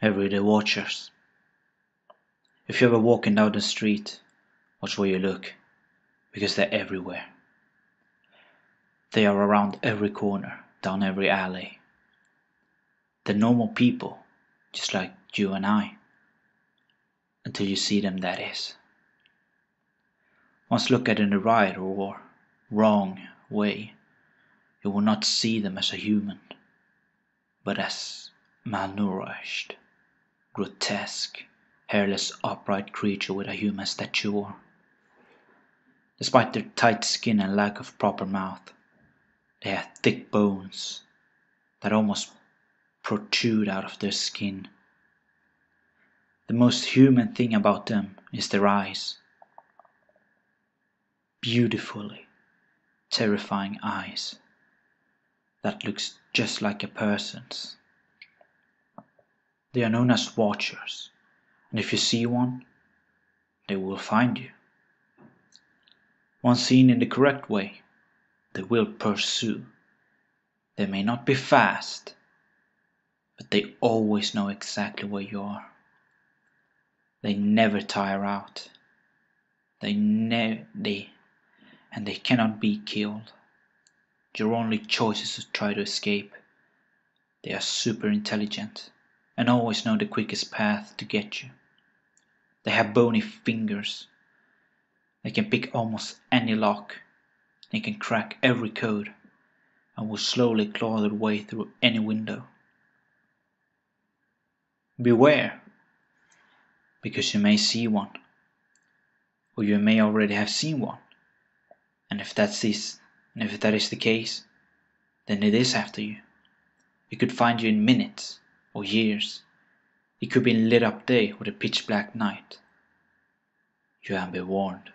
the watchers. If you're ever walking down the street, watch where you look, because they're everywhere. They are around every corner, down every alley. They're normal people, just like you and I. Until you see them, that is. Once look at in the right or wrong way, you will not see them as a human, but as malnourished, grotesque, hairless, upright creature with a human stature. Despite their tight skin and lack of proper mouth, they have thick bones that almost protrude out of their skin. The most human thing about them is their eyes. Beautifully terrifying eyes that looks just like a person's. They are known as watchers, and if you see one, they will find you. Once seen in the correct way, they will pursue. They may not be fast, but they always know exactly where you are. They never tire out. They never they and they cannot be killed. Your only choice is to try to escape. They are super intelligent and always know the quickest path to get you. They have bony fingers. They can pick almost any lock. They can crack every code and will slowly claw their way through any window. Beware, because you may see one, or you may already have seen one. And if that's this, and if that is the case, then it is after you. It could find you in minutes or years. It could be lit up day or the pitch black night. You have been warned.